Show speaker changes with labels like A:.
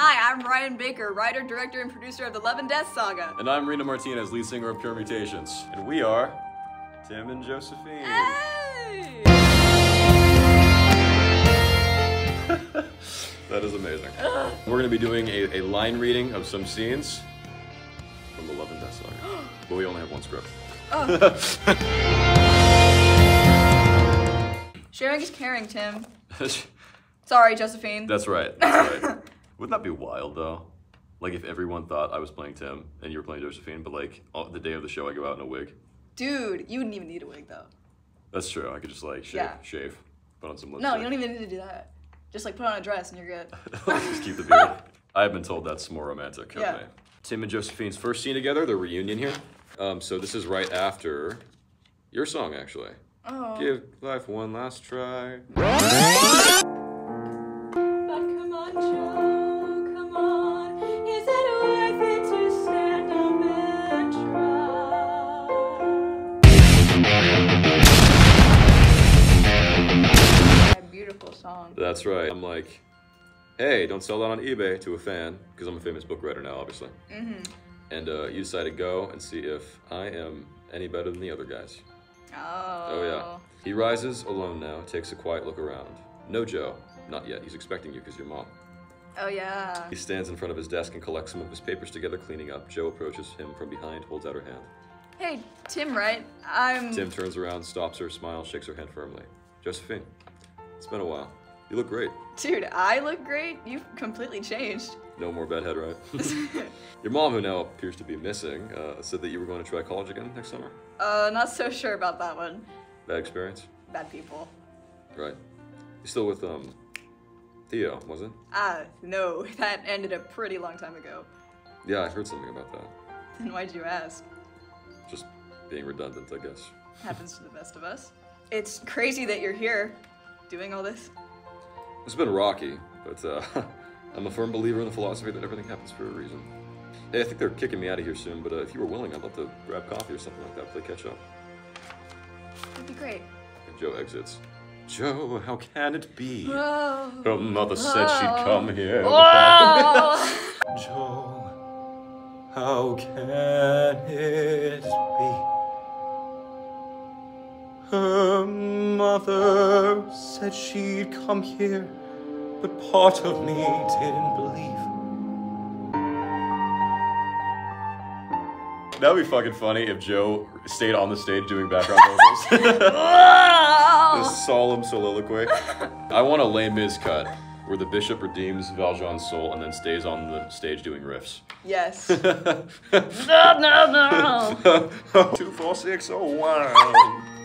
A: Hi, I'm Ryan Baker, writer, director, and producer of the Love and Death Saga.
B: And I'm Raina Martinez, lead singer of Pure Mutations. And we are Tim and Josephine.
A: Hey!
B: That is amazing. We're going to be doing a, a line reading of some scenes from the Love and Death Saga. but we only have one script. Oh.
A: Sharing is caring, Tim. Sorry, Josephine.
B: That's right. That's right. Wouldn't that be wild though? Like if everyone thought I was playing Tim and you were playing Josephine, but like all, the day of the show I go out in a wig.
A: Dude, you wouldn't even need a wig though.
B: That's true. I could just like shave,
A: Yeah.
B: shave, put on some lipstick.
A: No, you don't even need to do that. Just like put on a dress and you're good.
B: just keep the beard. I've been told that's more romantic.
A: Yeah.
B: Okay. Tim and Josephine's first scene together, their reunion here. Um, so this is right after your song, actually.
A: Oh.
B: Give life one last try.
A: song.
B: That's right. I'm like, hey, don't sell that on eBay to a fan, because I'm a famous book writer now, obviously.
A: Mm-hmm.
B: And uh, you decide to go and see if I am any better than the other guys.
A: Oh.
B: Oh, yeah. He rises alone now, takes a quiet look around. No Joe, not yet. He's expecting you because you're mom.
A: Oh yeah.
B: He stands in front of his desk and collects some of his papers together, cleaning up. Joe approaches him from behind, holds out her hand.
A: Hey, Tim, right? I'm.
B: Tim turns around, stops her, smiles, shakes her hand firmly. Josephine, it's been a while. You look great.
A: Dude, I look great. You've completely changed.
B: No more bedhead, right? Your mom, who now appears to be missing, uh, said that you were going to try college again next summer.
A: uh, not so sure about that one.
B: Bad experience?
A: Bad people.
B: Right. You're still with, um, Theo, was it?
A: Ah, no, that ended a pretty long time ago.
B: Yeah, I heard something about that.
A: Then why'd you ask?
B: Just being redundant, I guess.
A: Happens to the best of us. It's crazy that you're here, doing all this.
B: It's been rocky, but uh, I'm a firm believer in the philosophy that everything happens for a reason. Hey, I think they're kicking me out of here soon, but uh, if you were willing, I'd love to grab coffee or something like that, play catch up.
A: That'd be great.
B: And Joe exits. Joe, how can it be?
A: Whoa.
B: Her mother said she'd come here. Joe, how can it be? Her mother said she'd come here, but part of me didn't believe. That would be fucking funny if Joe stayed on the stage doing background vocals.
A: Whoa.
B: This solemn soliloquy. I want a Les Mis cut where the bishop redeems Valjean's soul and then stays on the stage doing riffs.
A: Yes. No, no, no.
B: Two, four, six, oh, wow.